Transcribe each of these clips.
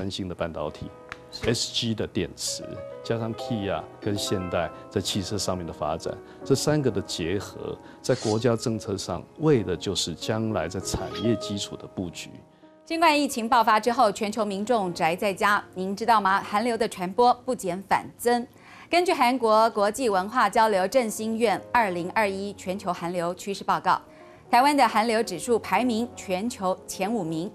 三星的半导体，SG 的电池，加上 Kia 跟现代在汽车上面的发展，这三个的结合，在国家政策上为的就是将来在产业基础的布局。新冠疫情爆发之后，全球民众宅在家，您知道吗？韩流的传播不减反增。根据韩国国际文化交流振兴院二零二一全球韩流趋势报告，台湾的韩流指数排名全球前五名。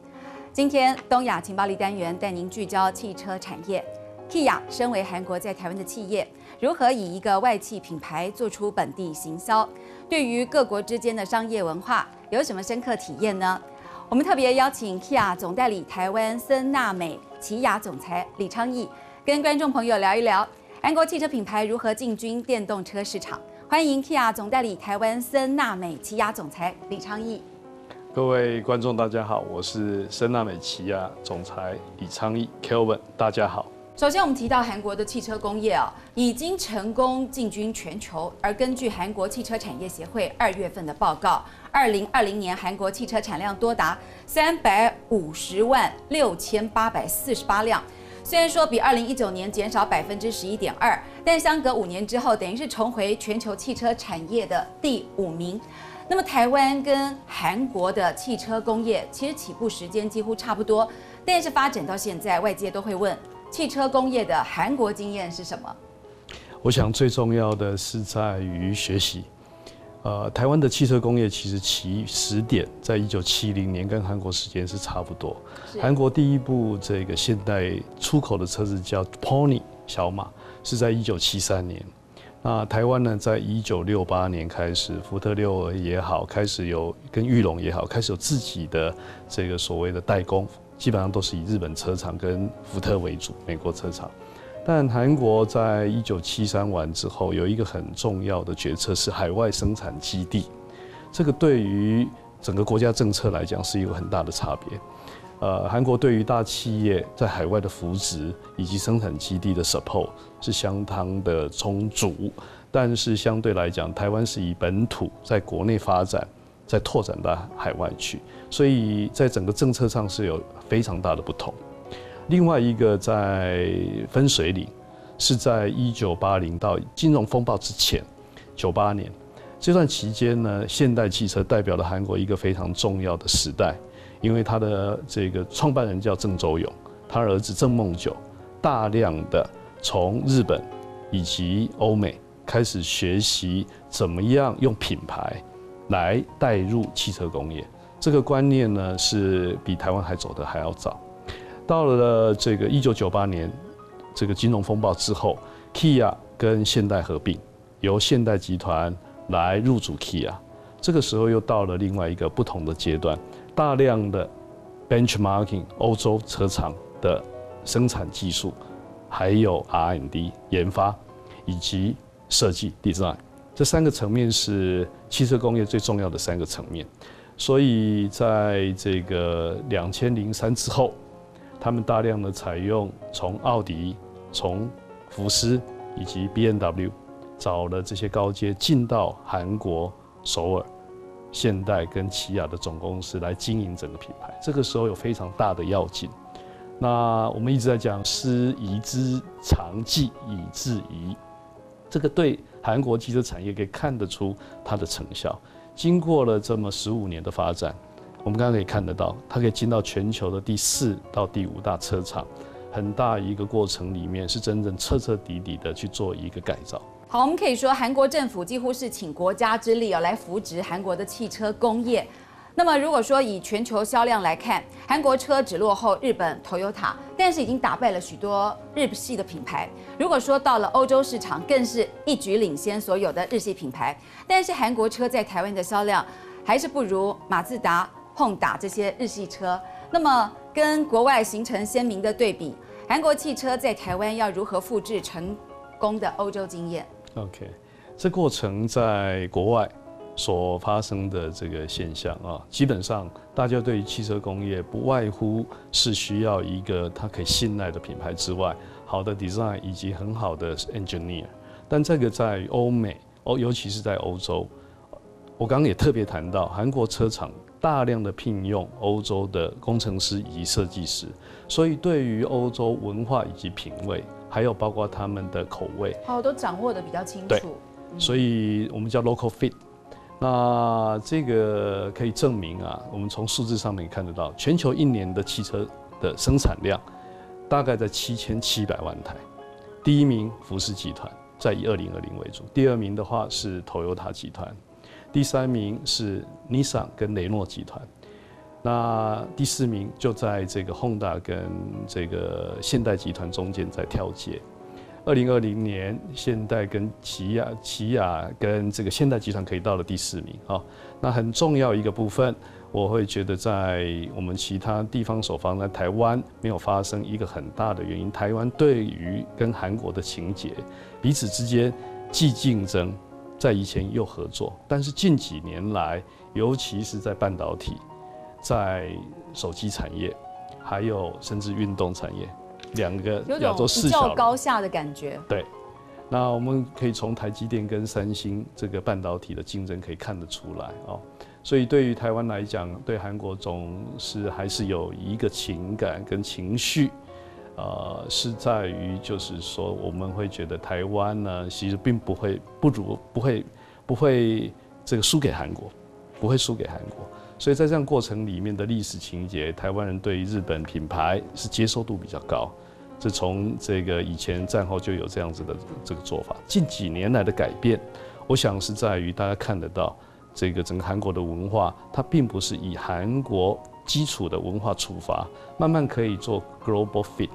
今天东亚情报力单元带您聚焦汽车产业。Kia 身为韩国在台湾的企业，如何以一个外企品牌做出本地行销？对于各国之间的商业文化有什么深刻体验呢？我们特别邀请 Kia 总代理台湾森纳美奇雅总裁李昌义，跟观众朋友聊一聊韩国汽车品牌如何进军电动车市场。欢迎 Kia 总代理台湾森纳美奇雅总裁李昌义。各位观众，大家好，我是森纳美奇亚总裁李昌义 Kelvin，大家好。首先，我们提到韩国的汽车工业啊，已经成功进军全球。而根据韩国汽车产业协会二月份的报告，二零二零年韩国汽车产量多达三百五十万六千八百四十八辆。虽然说比二零一九年减少百分之十一点二，但相隔五年之后，等于是重回全球汽车产业的第五名。那么，台湾跟韩国的汽车工业其实起步时间几乎差不多，但是发展到现在，外界都会问。汽车工业的韩国经验是什么？我想最重要的是在于学习。呃，台湾的汽车工业其实起始点在一九七零年，跟韩国时间是差不多。韩国第一部这个现代出口的车子叫 Pony 小马，是在一九七三年。那台湾呢，在一九六八年开始，福特六也好，开始有跟玉龙也好，开始有自己的这个所谓的代工。基本上都是以日本车厂跟福特为主，美国车厂。但韩国在一九七三完之后，有一个很重要的决策是海外生产基地。这个对于整个国家政策来讲是一个很大的差别。呃，韩国对于大企业在海外的扶植以及生产基地的 support 是相当的充足，但是相对来讲，台湾是以本土在国内发展。再拓展到海外去，所以在整个政策上是有非常大的不同。另外一个在分水岭，是在一九八零到金融风暴之前，九八年这段期间呢，现代汽车代表了韩国一个非常重要的时代，因为他的这个创办人叫郑周永，他儿子郑梦九大量的从日本以及欧美开始学习怎么样用品牌。来带入汽车工业，这个观念呢是比台湾还走得还要早。到了这个一九九八年，这个金融风暴之后，Kia 跟现代合并，由现代集团来入主 Kia。这个时候又到了另外一个不同的阶段，大量的 benchmarking 欧洲车厂的生产技术，还有 R&D 研发以及设计 design。这三个层面是汽车工业最重要的三个层面，所以在这个两千零三之后，他们大量的采用从奥迪、从福斯以及 B N W 找了这些高阶进到韩国首尔、现代跟起亚的总公司来经营整个品牌。这个时候有非常大的要紧。那我们一直在讲师夷之长技以制夷，这个对。韩国汽车产业可以看得出它的成效。经过了这么十五年的发展，我们刚刚可以看得到，它可以进到全球的第四到第五大车厂，很大一个过程里面是真正彻彻底底的去做一个改造。好，我们可以说韩国政府几乎是请国家之力哦来扶植韩国的汽车工业。那么，如果说以全球销量来看，韩国车只落后日本 Toyota，但是已经打败了许多日系的品牌。如果说到了欧洲市场，更是一举领先所有的日系品牌。但是韩国车在台湾的销量还是不如马自达、碰打这些日系车。那么，跟国外形成鲜明的对比，韩国汽车在台湾要如何复制成功的欧洲经验？OK，这过程在国外。所发生的这个现象啊，基本上大家对于汽车工业不外乎是需要一个他可以信赖的品牌之外，好的 design 以及很好的 engineer。但这个在欧美，哦尤其是在欧洲，我刚刚也特别谈到，韩国车厂大量的聘用欧洲的工程师以及设计师，所以对于欧洲文化以及品味，还有包括他们的口味，好，都掌握的比较清楚。所以我们叫 local fit。那这个可以证明啊，我们从数字上面看得到，全球一年的汽车的生产量大概在七千七百万台。第一名福斯集团，在以二零二零为主；第二名的话是 Toyota 集团；第三名是 Nissan 跟雷诺集团。那第四名就在这个 Honda 跟这个现代集团中间在跳接。二零二零年，现代跟起亚、起亚跟这个现代集团可以到了第四名啊。那很重要一个部分，我会觉得在我们其他地方首方在台湾没有发生一个很大的原因。台湾对于跟韩国的情节，彼此之间既竞争，在以前又合作，但是近几年来，尤其是在半导体、在手机产业，还有甚至运动产业。两个亚洲四小高下的感觉。对，那我们可以从台积电跟三星这个半导体的竞争可以看得出来哦。所以对于台湾来讲，对韩国总是还是有一个情感跟情绪，呃，是在于就是说我们会觉得台湾呢，其实并不会不如不会不会这个输给韩国，不会输给韩国。所以在这样过程里面的历史情节，台湾人对于日本品牌是接受度比较高。这从这个以前战后就有这样子的这个做法。近几年来的改变，我想是在于大家看得到，这个整个韩国的文化，它并不是以韩国基础的文化出发，慢慢可以做 global fit。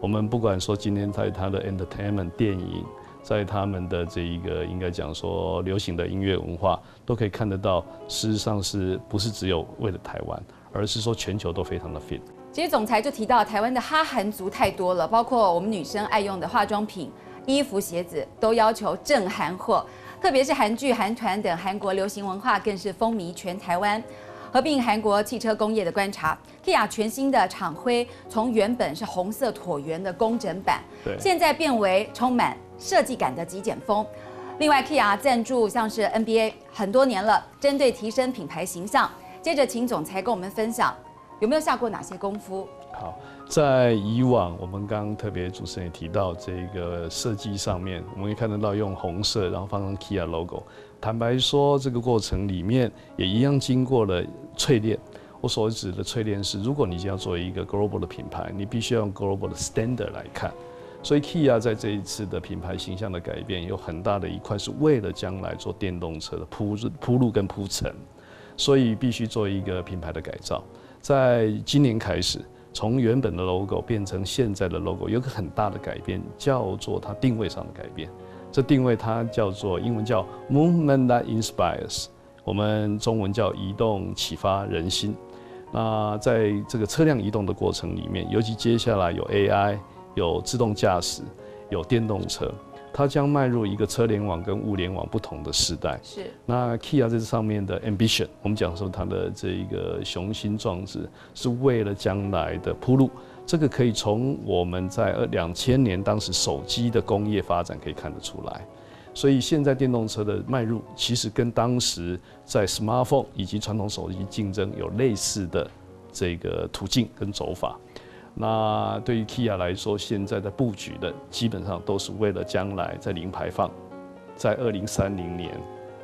我们不管说今天在它的 entertainment 电影。在他们的这一个应该讲说流行的音乐文化，都可以看得到，事实上是不是只有为了台湾，而是说全球都非常的 fit。其实总裁就提到，台湾的哈韩族太多了，包括我们女生爱用的化妆品、衣服、鞋子，都要求正韩货，特别是韩剧、韩团等韩国流行文化，更是风靡全台湾。合并韩国汽车工业的观察，Kia 全新的厂徽从原本是红色椭圆的工整版，现在变为充满设计感的极简风。另外，Kia 赞助像是 NBA 很多年了，针对提升品牌形象。接着，请总裁跟我们分享有没有下过哪些功夫？好，在以往我们刚刚特别主持人也提到这个设计上面，我们可以看得到用红色，然后放上 Kia logo。坦白说，这个过程里面也一样经过了淬炼。我所指的淬炼是，如果你要做一个 global 的品牌，你必须要用 global 的 standard 来看。所以 Kia 在这一次的品牌形象的改变，有很大的一块是为了将来做电动车的铺铺路跟铺陈，所以必须做一个品牌的改造。在今年开始，从原本的 logo 变成现在的 logo，有个很大的改变，叫做它定位上的改变。这定位它叫做英文叫 Movement that inspires，我们中文叫移动启发人心。那在这个车辆移动的过程里面，尤其接下来有 AI、有自动驾驶、有电动车，它将迈入一个车联网跟物联网不同的时代。是。那 Kia 在这上面的 ambition，我们讲说它的这一个雄心壮志，是为了将来的铺路。这个可以从我们在二两千年当时手机的工业发展可以看得出来，所以现在电动车的迈入其实跟当时在 smartphone 以及传统手机竞争有类似的这个途径跟走法。那对于 Kia 来说，现在的布局的基本上都是为了将来在零排放，在二零三零年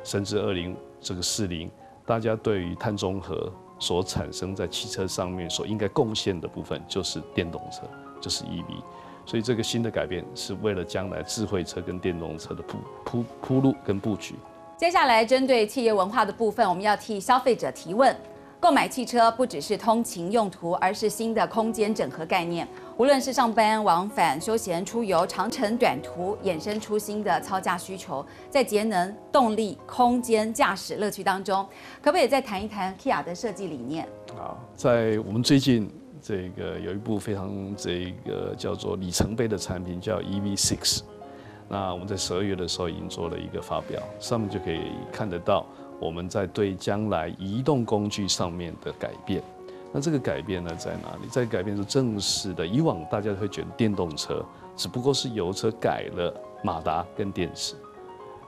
甚至二零这个四零，大家对于碳中和。所产生在汽车上面所应该贡献的部分，就是电动车，就是 EV。所以这个新的改变是为了将来智慧车跟电动车的铺铺铺路跟布局。接下来针对企业文化的部分，我们要替消费者提问。购买汽车不只是通勤用途，而是新的空间整合概念。无论是上班往返、休闲出游、长程短途，衍生出新的操驾需求，在节能、动力、空间、驾驶乐趣当中，可不可以再谈一谈 Kia 的设计理念？好，在我们最近这个有一部非常这个叫做里程碑的产品，叫 EV6。那我们在十二月的时候已经做了一个发表，上面就可以看得到。我们在对将来移动工具上面的改变，那这个改变呢在哪里？在改变是正式的。以往大家会觉得电动车只不过是油车改了马达跟电池，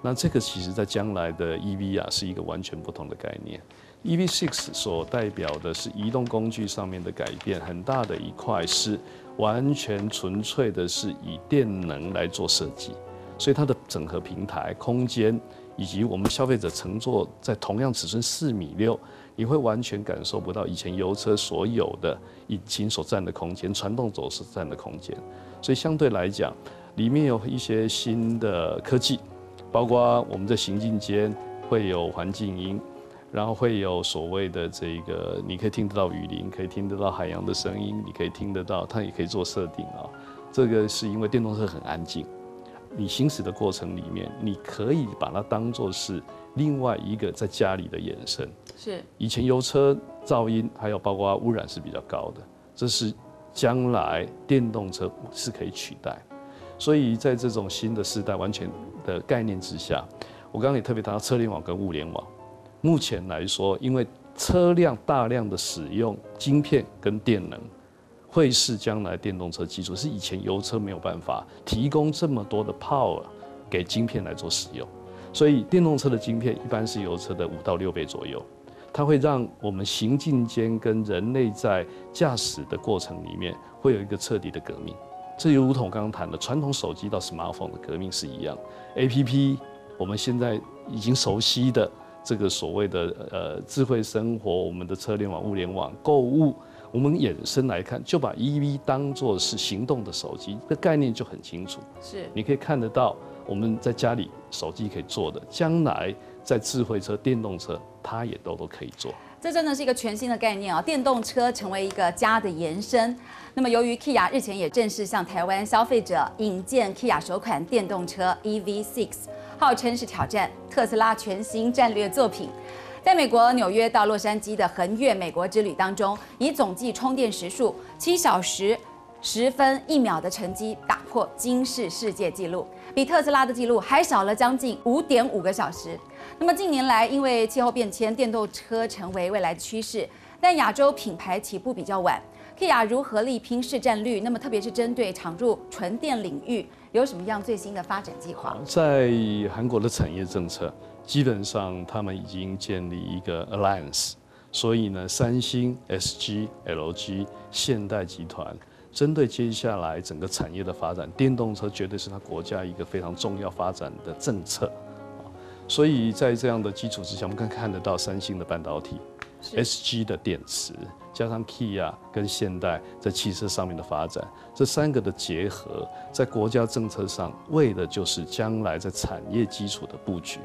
那这个其实在将来的 EV 啊是一个完全不同的概念。EV6 所代表的是移动工具上面的改变，很大的一块是完全纯粹的是以电能来做设计，所以它的整合平台、空间以及我们消费者乘坐在同样尺寸四米六，你会完全感受不到以前油车所有的引擎所占的空间、传动轴所占的空间，所以相对来讲，里面有一些新的科技，包括我们在行进间会有环境音。然后会有所谓的这个，你可以听得到雨林，可以听得到海洋的声音，你可以听得到，它也可以做设定啊。这个是因为电动车很安静，你行驶的过程里面，你可以把它当做是另外一个在家里的延伸。是。以前油车噪音还有包括污染是比较高的，这是将来电动车是可以取代。所以在这种新的时代完全的概念之下，我刚刚也特别谈到车联网跟物联网。目前来说，因为车辆大量的使用晶片跟电能，会是将来电动车技术，是以前油车没有办法提供这么多的 power 给晶片来做使用，所以电动车的晶片一般是油车的五到六倍左右，它会让我们行进间跟人类在驾驶的过程里面会有一个彻底的革命，这就如同刚刚谈的传统手机到 smartphone 的革命是一样，A P P 我们现在已经熟悉的。这个所谓的呃智慧生活，我们的车联网、物联网、购物，我们衍生来看，就把 EV 当做是行动的手机，这概念就很清楚。是，你可以看得到，我们在家里手机可以做的，将来在智慧车、电动车，它也都都可以做。这真的是一个全新的概念啊！电动车成为一个家的延伸。那么，由于 Kia 日前也正式向台湾消费者引荐 Kia 首款电动车 EV6。号称是挑战特斯拉全新战略作品，在美国纽约到洛杉矶的横越美国之旅当中，以总计充电时数七小时十分一秒的成绩打破今世世界纪录，比特斯拉的纪录还少了将近五点五个小时。那么近年来，因为气候变迁，电动车成为未来趋势，但亚洲品牌起步比较晚。Kia 如何力拼市占率？那么特别是针对闯入纯电领域。有什么样最新的发展计划？在韩国的产业政策，基本上他们已经建立一个 alliance，所以呢，三星、SG、LG、现代集团针对接下来整个产业的发展，电动车绝对是他国家一个非常重要发展的政策啊。所以在这样的基础之下，我们可以看得到三星的半导体，SG 的电池。加上 Kia 跟现代在汽车上面的发展，这三个的结合，在国家政策上为的就是将来在产业基础的布局。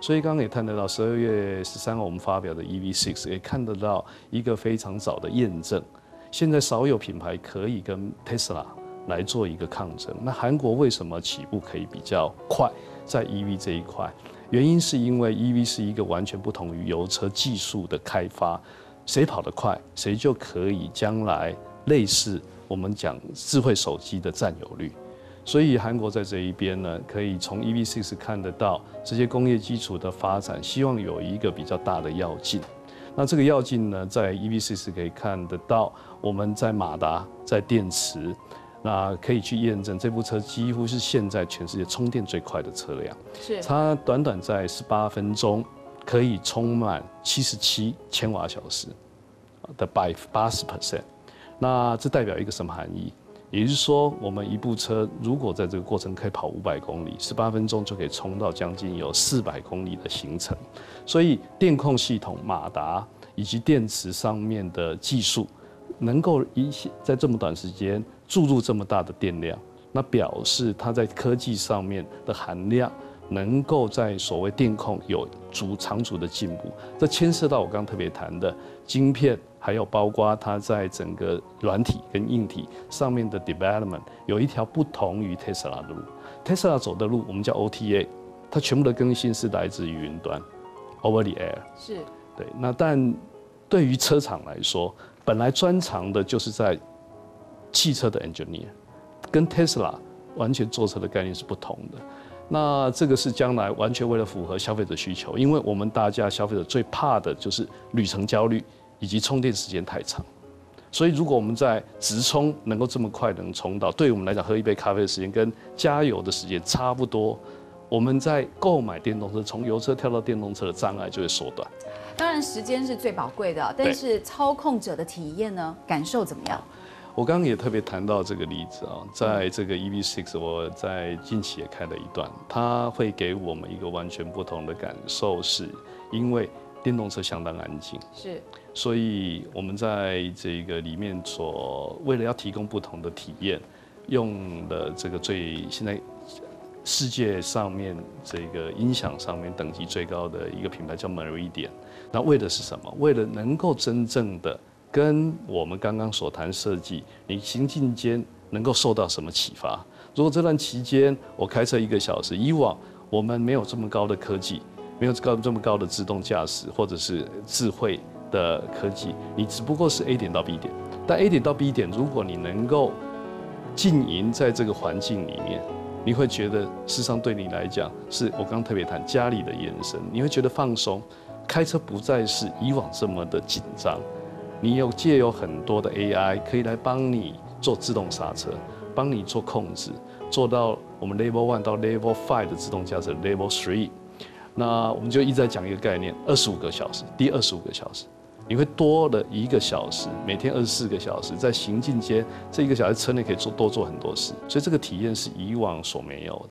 所以刚刚也看得到，十二月十三号我们发表的 EV6 也看得到一个非常早的验证。现在少有品牌可以跟 Tesla 来做一个抗争。那韩国为什么起步可以比较快在 EV 这一块？原因是因为 EV 是一个完全不同于油车技术的开发。谁跑得快，谁就可以将来类似我们讲智慧手机的占有率。所以韩国在这一边呢，可以从 EV6 看得到这些工业基础的发展，希望有一个比较大的要进。那这个要进呢，在 EV6 可以看得到，我们在马达、在电池，那可以去验证这部车几乎是现在全世界充电最快的车辆。是它短短在十八分钟。可以充满七十七千瓦小时的百八十 percent，那这代表一个什么含义？也就是说，我们一部车如果在这个过程可以跑五百公里，十八分钟就可以充到将近有四百公里的行程。所以，电控系统、马达以及电池上面的技术，能够一在这么短时间注入这么大的电量，那表示它在科技上面的含量。能够在所谓电控有足长足的进步，这牵涉到我刚刚特别谈的晶片，还有包括它在整个软体跟硬体上面的 development，有一条不同于 Tesla 的路。Tesla 走的路我们叫 OTA，它全部的更新是来自于云端，over the air。是，对。那但对于车厂来说，本来专长的就是在汽车的 engineer，跟 Tesla 完全坐车的概念是不同的。那这个是将来完全为了符合消费者需求，因为我们大家消费者最怕的就是旅程焦虑以及充电时间太长，所以如果我们在直充能够这么快能充到，对于我们来讲喝一杯咖啡的时间跟加油的时间差不多，我们在购买电动车，从油车跳到电动车的障碍就会缩短。当然，时间是最宝贵的，但是操控者的体验呢？感受怎么样？我刚刚也特别谈到这个例子啊，在这个 EV6，我在近期也开了一段，它会给我们一个完全不同的感受，是因为电动车相当安静，是，所以我们在这个里面所为了要提供不同的体验，用的这个最现在世界上面这个音响上面等级最高的一个品牌叫 Meridian，那为的是什么？为了能够真正的。跟我们刚刚所谈设计，你行进间能够受到什么启发？如果这段期间我开车一个小时，以往我们没有这么高的科技，没有高这么高的自动驾驶或者是智慧的科技，你只不过是 A 点到 B 点。但 A 点到 B 点，如果你能够浸淫在这个环境里面，你会觉得事实上对你来讲，是我刚刚特别谈家里的眼神，你会觉得放松，开车不再是以往这么的紧张。你有借有很多的 AI 可以来帮你做自动刹车，帮你做控制，做到我们 Level One 到 Level Five 的自动驾驶 Level Three。那我们就一直在讲一个概念：二十五个小时，第二十五个小时，你会多了一个小时，每天二十四个小时，在行进间这一个小时车内可以做多做很多事，所以这个体验是以往所没有的。